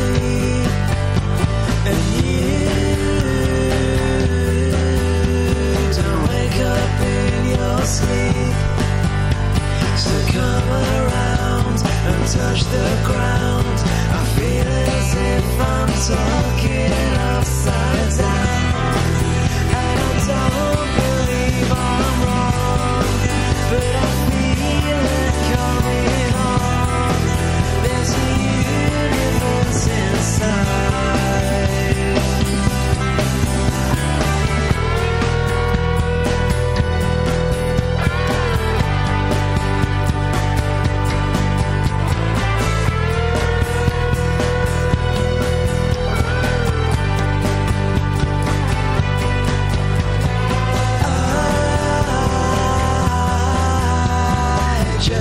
see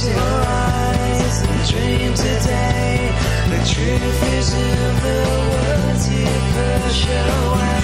close your eyes and dream today. The truth is in the words you push away.